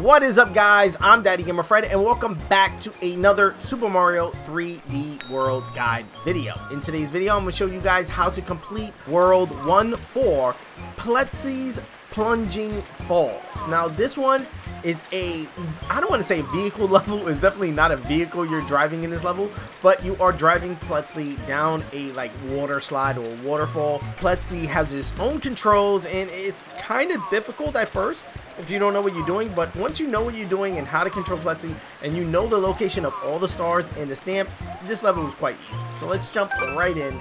What is up guys? I'm Daddy Gamer Fred and welcome back to another Super Mario 3D World Guide video. In today's video I'm going to show you guys how to complete World 1 for Plessie's Plunging Falls. Now this one is a, I don't want to say vehicle level, it's definitely not a vehicle you're driving in this level, but you are driving Plessie down a like water slide or waterfall. Plessie has its own controls and it's kind of difficult at first if you don't know what you're doing, but once you know what you're doing and how to control Plessie, and you know the location of all the stars and the stamp, this level is quite easy. So let's jump right in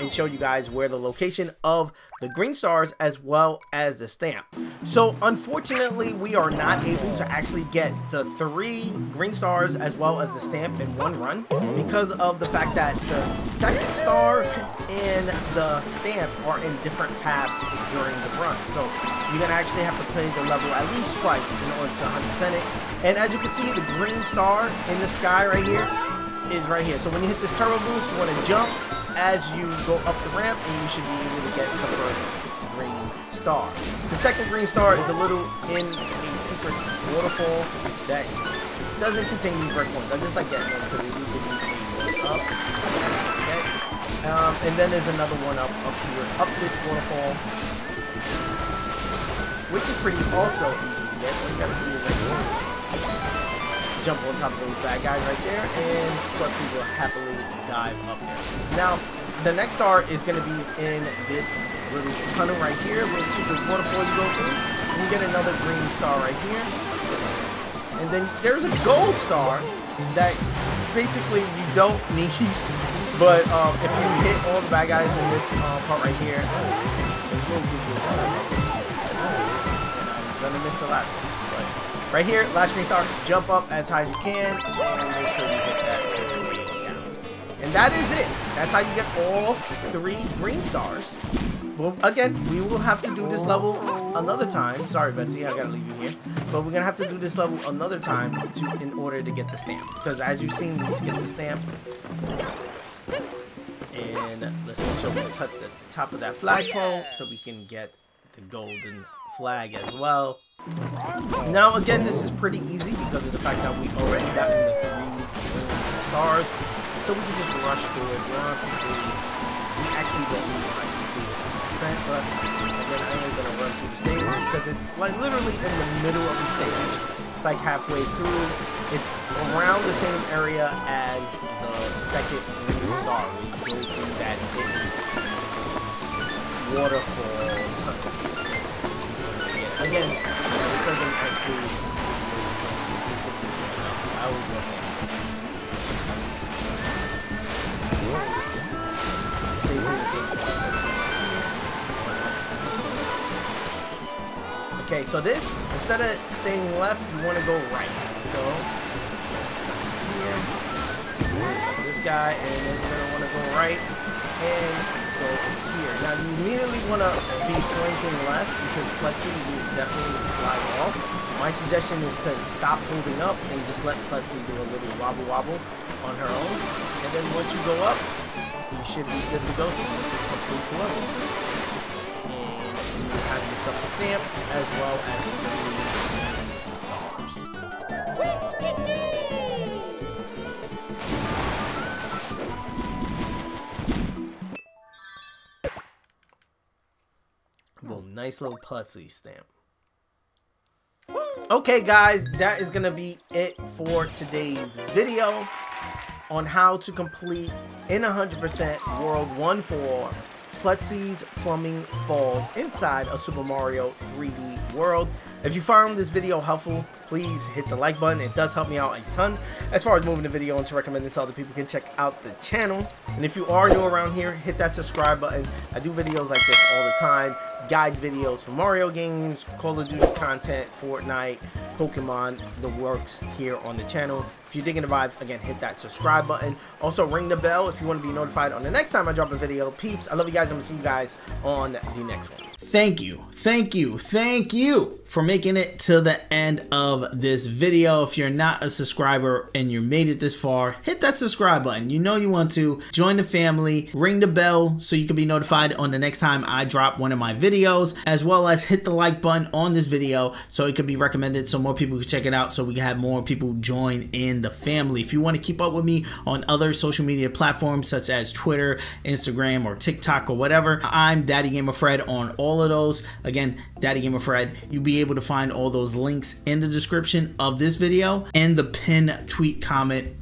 and show you guys where the location of the green stars as well as the stamp. So unfortunately, we are not able to actually get the three green stars as well as the stamp in one run because of the fact that the second star and the stamp are in different paths during the run. So you're gonna actually have to play the level at least twice in order to 100% it. And as you can see, the green star in the sky right here is right here. So when you hit this turbo boost, you want to jump as you go up the ramp, and you should be able to get the first green star. The second green star is a little in a secret waterfall that doesn't contain these red coins. I just like that one because it usually up. Okay. Um, and then there's another one up up here, up this waterfall which is pretty also easy to get. You gotta jump on top of those bad guys right there, and Plessie will happily dive up there. Now, the next star is gonna be in this little tunnel right here, little super waterfall you go through. You get another green star right here. And then there's a gold star that basically you don't need, but um, if you hit all the bad guys in this uh, part right here, gonna miss the last one. Right here, last green star, jump up as high as you can, and make sure you get that down. And that is it. That's how you get all three green stars. Well, again, we will have to do this level another time. Sorry, Betsy, I gotta leave you here. But we're gonna have to do this level another time to in order to get the stamp. Because as you've seen, we skip the stamp. And let's make sure we touch the top of that flagpole so we can get the golden flag as well. Now, again, this is pretty easy because of the fact that we already got the three stars. So we can just rush through it. One, two, three. We actually don't need to complete it 100%, but again, I'm only to run through the stage because it's like literally in the middle of the stage. It's like halfway through. It's around the same area as the second green star you go through that waterfall tunnel. Again, doesn't actually. I go Okay, so this, instead of staying left, you want to go right. So, this guy, and then you're going to want to go right, and go you immediately want to be flanking left because Plessie will definitely slide off. My suggestion is to stop holding up and just let Plessie do a little wobble wobble on her own. And then once you go up, you should be good to go to complete the level. And you have yourself a stamp as well as nice little Plessie stamp. Okay guys, that is going to be it for today's video on how to complete in 100% World 1 4 Plessie's Plunging Falls inside a Super Mario 3D World. If you found this video helpful, please hit the like button. It does help me out a ton as far as moving the video and to recommend this so other people can check out the channel. And if you are new around here, hit that subscribe button. I do videos like this all the time. Guide videos for Mario games, Call of Duty content, Fortnite, Pokemon, the works here on the channel. If you're digging the vibes, again, hit that subscribe button. Also, ring the bell if you want to be notified on the next time I drop a video. Peace. I love you guys. I'm going to see you guys on the next one. Thank you, thank you, thank you for making it to the end of this video. If you're not a subscriber and you made it this far, hit that subscribe button. You know you want to. Join the family, ring the bell so you can be notified on the next time I drop one of my videos, as well as hit the like button on this video so it could be recommended so more more people can check it out so we can have more people join in the family. If you want to keep up with me on other social media platforms such as Twitter, Instagram, or TikTok or whatever, I'm Daddy Gamer Fred on all of those. Again, Daddy Gamer Fred. You'll be able to find all those links in the description of this video and the pin tweet comment